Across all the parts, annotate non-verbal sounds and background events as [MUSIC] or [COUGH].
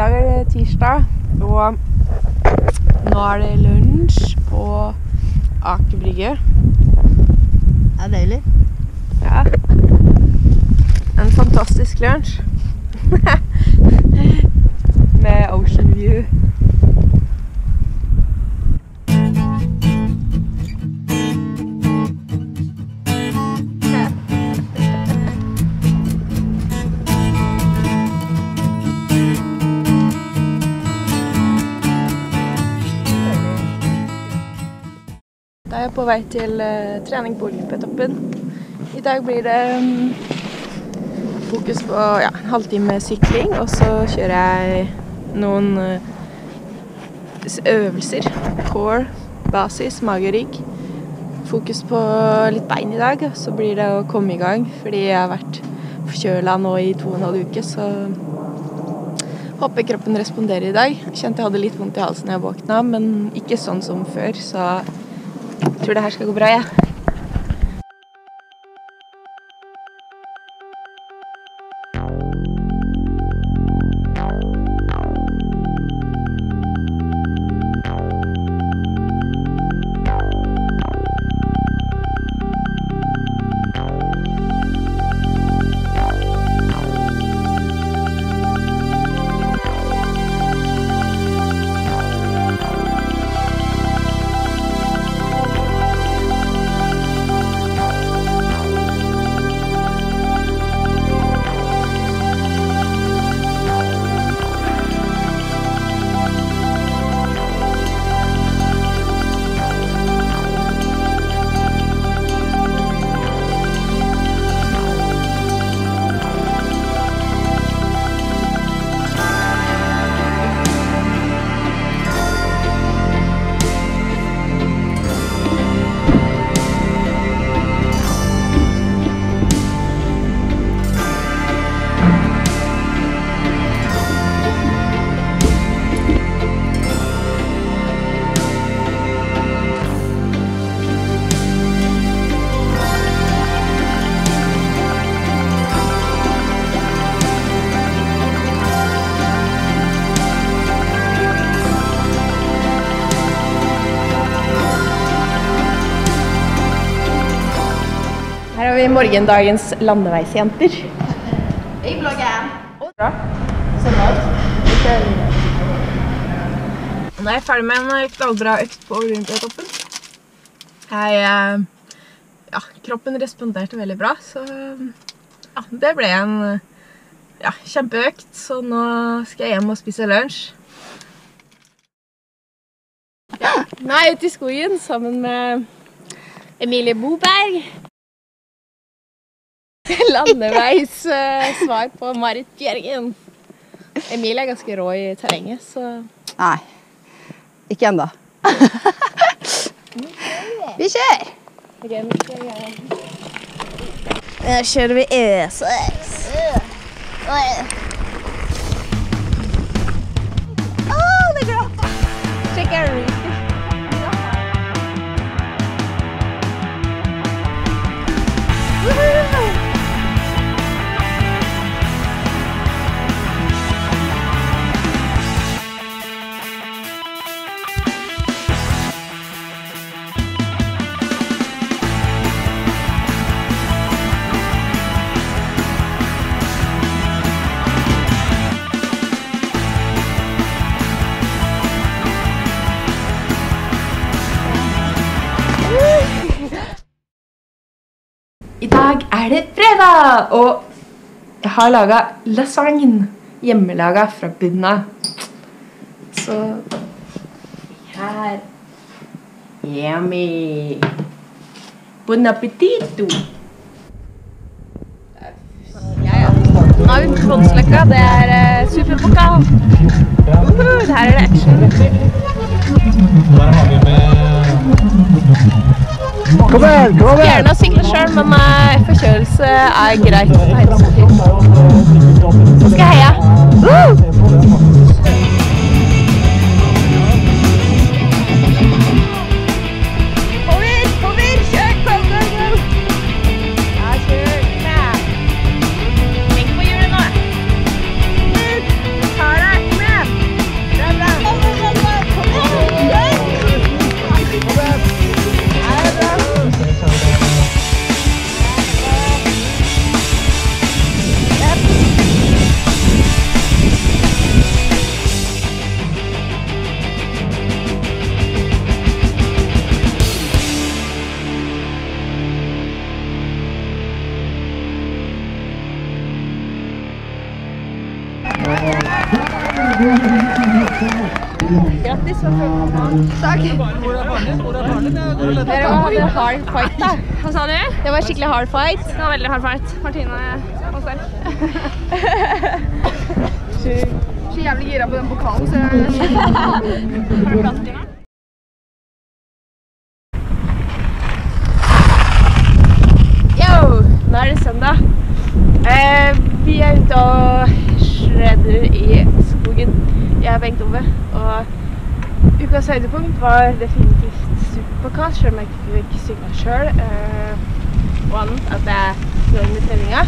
dag er det tirsdag, og nå er det lunsj på Aker Brygge. Det er deilig. Ja. En fantastisk lunsj. [LAUGHS] Med ocean view. Da er jeg på vei til eh, trening på Olympiatoppen. I dag blir det mm, fokus på ja, en halvtime sykling, og så kjører jeg noen eh, øvelser. Core, basis, mage og rygg. Fokus på litt bein i dag, så blir det å komme i gang. Fordi jeg har vært forkjøla nå i to og en halv uke, så håper kroppen responderer i dag. Kjente jeg hadde litt vondt i halsen da jeg våkna, men ikke sånn som før, så jeg tror det her skal gå bra, jeg. Her vi morgendagens landeveisjenter. Hei, blogger. Bra. Nå er jeg ferdig med en eh, knallbra økt på Olympiatoppen. Jeg eh, Ja, kroppen responderte veldig bra, så ja, det ble en ja, kjempeøkt. Så nå skal jeg hjem og spise lunsj. Ja, nå er jeg ute i skogen sammen med Emilie Boberg. Landeveis eh, svar på Marit Bjørgen. Emil er ganske rå i terrenget, så Nei. Ikke ennå. Vi kjører. Jeg- kjører vi E6. Dag er det fredag, og jeg har laga lasagne. Hjemmelaga fra bunnen av. Så her Yummy. Bon appetito. Ja, ja. Nå er vi på Frontsløkka. Det er uh, superpokal. Uhu, her er det action. Kom igjen, kom igjen! Sjøl, men forkjølelse er greit å ta hensyn til. Nå skal jeg heie. Woo! Grattis. Takk. Dere en hard fight, da. Hva sa du? Det var skikkelig hard fight. Det var veldig hard fight. Martine var sterk. Så jævlig gira på den pokalen, så jeg [LAUGHS] Har du? Yo, nå er det søndag. Eh, vi er ute og skogen. Jeg er Bengt Ove, og ukas høydepunkt var definitivt Supercast, selv om jeg ikke fikk synge sjøl. Eh, og annet at jeg fornøyd med treninga.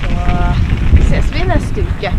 Så ses vi neste uke.